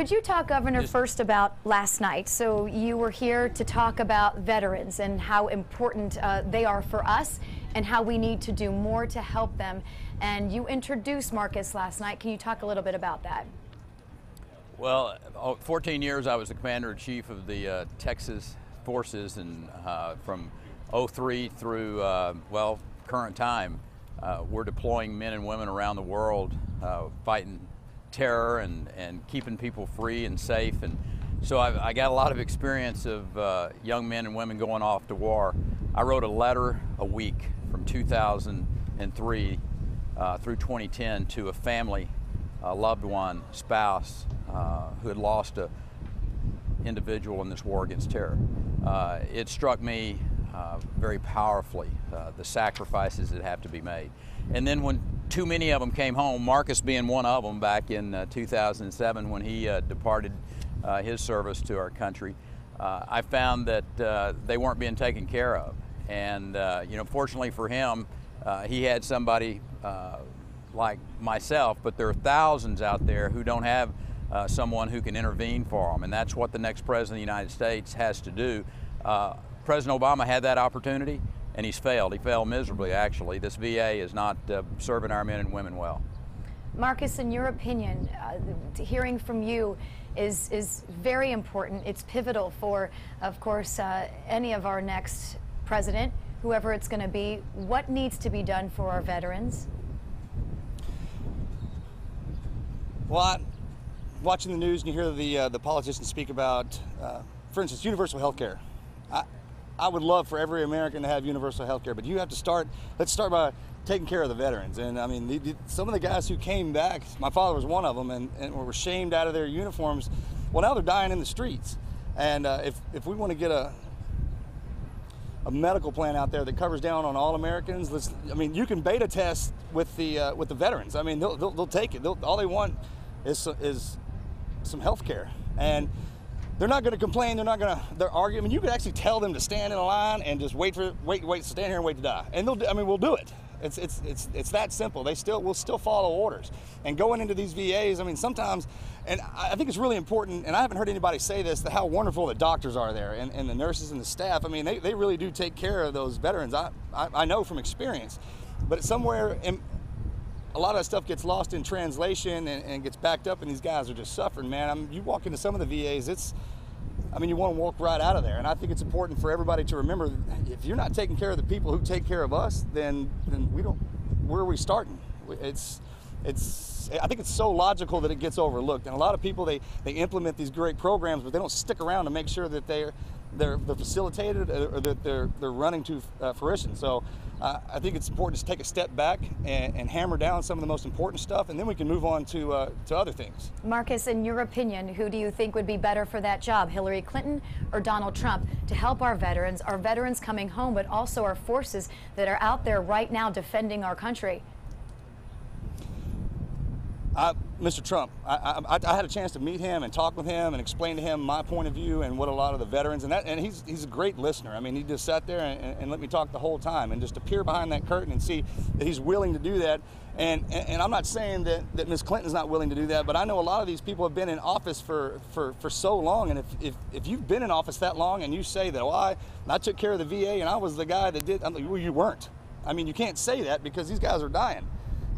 could you talk, Governor, first about last night? So you were here to talk about veterans and how important uh, they are for us and how we need to do more to help them. And you introduced Marcus last night. Can you talk a little bit about that? Well, uh, 14 years I was the commander in chief of the uh, Texas forces, and uh, from 03 through uh, well current time, uh, we're deploying men and women around the world uh, fighting terror and, and keeping people free and safe. And so I've, I got a lot of experience of uh, young men and women going off to war. I wrote a letter a week from 2003 uh, through 2010 to a family, a loved one, spouse uh, who had lost a individual in this war against terror. Uh, it struck me uh, very powerfully, uh, the sacrifices that have to be made. And then when too many of them came home, Marcus being one of them back in uh, 2007 when he uh, departed uh, his service to our country, uh, I found that they weren't being taken care of. And, you know, fortunately for him, he had somebody like myself, but there are thousands out there who don't have uh, someone who can intervene for them. And that's what the next president of the United States has to do. Uh, President Obama had that opportunity and he's failed. He failed miserably, actually. This VA is not uh, serving our men and women well. Marcus, in your opinion, uh, hearing from you is, is very important. It's pivotal for, of course, uh, any of our next president, whoever it's going to be. What needs to be done for our veterans? Well, I, watching the news and you hear the, uh, the politicians speak about, uh, for instance, universal health care. I would love for every American to have universal health care, but you have to start, let's start by taking care of the veterans. And I mean, the, the, some of the guys who came back, my father was one of them, and, and were shamed out of their uniforms. Well, now they're dying in the streets. And uh, if, if we want to get a, a medical plan out there that covers down on all Americans, let's, I mean, you can beta test with the, uh, with the veterans. I mean, they'll, they'll, they'll take it. They'll, all they want is, is some health care. And they're not going to complain. They're not going to. They're arguing. I mean, you could actually tell them to stand in a line and just wait for wait wait stand here and wait to die. And they'll. I mean, we'll do it. It's it's it's it's that simple. They still will still follow orders. And going into these VAs, I mean, sometimes, and I think it's really important. And I haven't heard anybody say this: how wonderful the doctors are there, and, and the nurses and the staff. I mean, they, they really do take care of those veterans. I I, I know from experience. But somewhere in, a lot of stuff gets lost in translation and, and, gets backed up, and these guys are just suffering, man. I you walk into some of the VAs, it's I mean, you want to walk right out of there. And I think it's important for everybody to remember if you're not taking care of the people who take care of us, then then we don't. Where are we starting? It's it's. I think it's so logical that it gets overlooked. And a lot of people they they implement these great programs, but they don't stick around to make sure that they're they're, they're facilitated or that they're they're running to uh, fruition. So uh, I think it's important to take a step back and, and, hammer down some of the most important stuff, and then we can move on to, uh, to other things. Marcus, in your opinion, who do you think would be better for that job, Hillary Clinton or Donald Trump, to help our veterans, our veterans coming home, but also our forces that are out there right now defending our country? I, Mr. Trump, I, I, I, had a chance to meet him and talk with him and explain to him my point of view and what a lot of the veterans and that and he's he's a great listener. I mean, he just sat there and, and let me talk the whole time and just to peer behind that curtain and see that he's willing to do that. And, and, and I'm not saying that, that Ms. Clinton's not willing to do that, but I know a lot of these people have been in office for, for, for so long. And if, if, if you've been in office that long and you say that, well, I, I took care of the VA and I was the guy that did, I'm like, well, you weren't. I mean, you can't say that because these guys are dying.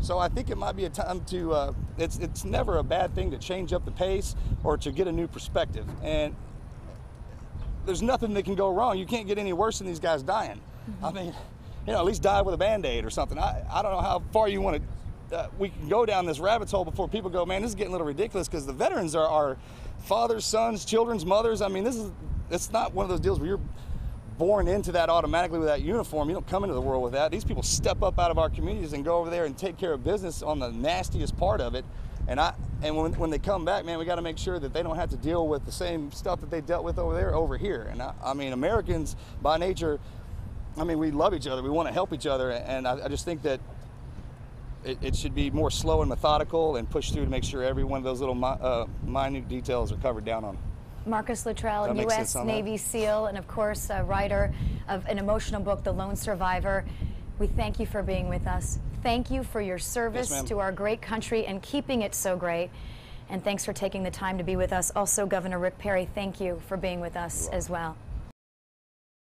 So I think it might be a time to, uh, it's, it's never a bad thing to change up the pace or to get a new perspective. And there's nothing that can go wrong. You can't get any worse than these guys dying. Mm-hmm. I mean, you know, at least die with a band-aid or something. I, I don't know how far you want to, uh, we can go down this rabbit hole before people go, man, this is getting a little ridiculous because the veterans are our fathers, sons, children's mothers. I mean, this is, it's not one of those deals where you're born into that automatically with that uniform. You don't come into the world with that. These people step up out of our communities and go over there and take care of business on the nastiest part of it. And I and when, when they come back, man, we got to make sure that they don't have to deal with the same stuff that they dealt with over there over here. And I, I mean, Americans by nature, I mean, we love each other. We want to help each other. And I, I just think that it, it, should be more slow and methodical and push through to make sure every one of those little uh, minute details are covered down on. Marcus Luttrell, U.S. Navy SEAL, and of course, a writer of an emotional book, The Lone Survivor. We thank you for being with us. Thank you for your service yes, to our great country and keeping it so great. And thanks for taking the time to be with us. Also, Governor Rick Perry, thank you for being with us as well.